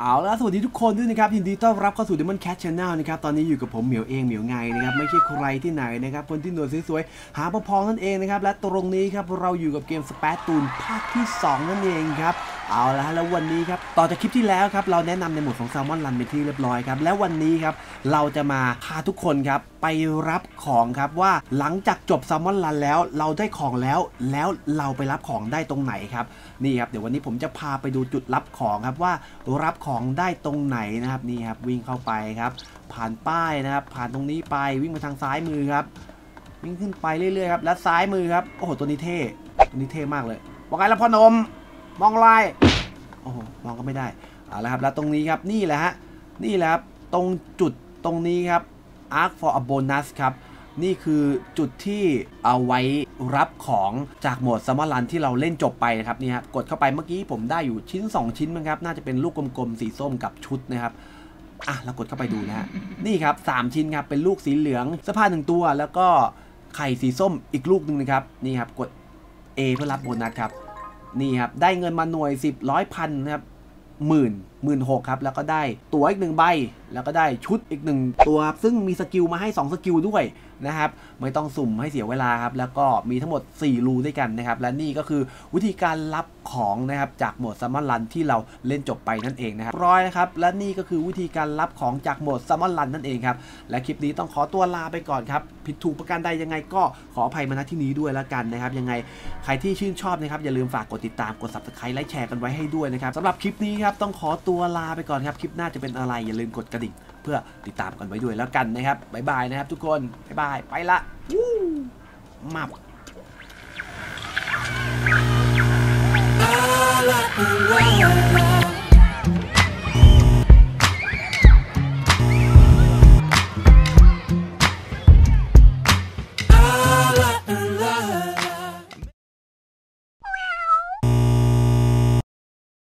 เอาละสวัสดีทุกคนด้วยนะครับยินดีต้อนรับเข้าสู่ Demon Cat Channel นะครับตอนนี้อยู่กับผมเหมียวเองเหมียวไงนะครับไม่ใช่ใครที่ไหนนะครับคนที่หนวดสวยๆหาประพองนั่นเองนะครับและตรงนี้ครับเราอยู่กับเกมสเปซตูนภาคที่ 2 นั่นเองครับ เอาละแล้ววันนี้ครับต่อจากคลิปที่แล้วครับเราแนะนำในหมวดของ Salmon Run เป็นที่เรียบร้อยครับและวันนี้ครับเราจะมาพาทุกคนครับไปรับของครับว่าหลังจากจบ Salmon Run แล้วเราได้ของแล้วแล้วเราไปรับของได้ตรงไหนครับนี่ครับเดี๋ยววันนี้ผมจะพาไปดูจุดรับของครับว่ารับของได้ตรงไหนนะครับนี่ครับวิ่งเข้าไปครับผ่านป้ายนะครับผ่านตรงนี้ไปวิ่งไปทางซ้ายมือครับวิ่งขึ้นไปเรื่อยๆครับและซ้ายมือครับโอ้โหตัวนี้เท่ตัวนี้เท่มากเลยบอกไงละพ่อนม มองลายโอ้โหมองก็ไม่ได้เอาละครับแล้วตรงนี้ครับนี่แหละฮะนี่แหละครับตรงจุดตรงนี้ครับ Arc for a bonus ครับนี่คือจุดที่เอาไว้รับของจากหมวดซัมเมอร์รันที่เราเล่นจบไปนะครับนี่ฮะกดเข้าไปเมื่อกี้ผมได้อยู่ชิ้น 2 ชิ้นมั้งครับน่าจะเป็นลูกกลมๆสีส้มกับชุดนะครับอะเรากดเข้าไปดูนะฮะนี่ครับ 3 ชิ้นครับเป็นลูกสีเหลืองเสื้อผ้าหนึ่งตัว แล้วก็ไข่สีส้มอีกลูกหนึ่งนะครับนี่ครับกด A เพื่อรับโบนัสครับ นี่ครับ ได้เงินมาหน่วย10ร้อยพันนะครับหมื่น หมื่นหกครับแล้วก็ได้ตั๋วอีกหนึ่งใบ แล้วก็ได้ชุดอีกหนึ่งตัวซึ่งมี skill มาให้ 2 skill ด้วยนะครับไม่ต้องสุ่มให้เสียเวลาครับแล้วก็มีทั้งหมด 4 รูด้วยกันนะครับและนี่ก็คือวิธีการรับของนะครับจากโหมด Salmon Run ที่เราเล่นจบไปนั่นเองนะครับร้อยนะครับและนี่ก็คือวิธีการรับของจากโหมด Salmon Run นั่นเองครับและคลิปนี้ต้องขอตัวลาไปก่อนครับผิดถูกประการใดยังไงก็ขออภัยมาณที่นี้ด้วยแล้วกันนะครับยังไงใครที่ชื่นชอบนะครับอย่าลืมฝากกดติดตามกด subscribe ไลค์แชร์กันไว้ให้ด้วยนะครับสำหรับคลิปนี้ครับต้องขอตัวัวลาไปก่อนครับ คลิปหน้าจะเป็นอะไร อย่าลืมกดกระดิ่ง เพื่อติดตามกันไว้ด้วยแล้วกันนะครับบ๊ายบายนะครับทุกคนบ๊ายบายไปละวู้มาบ la la la la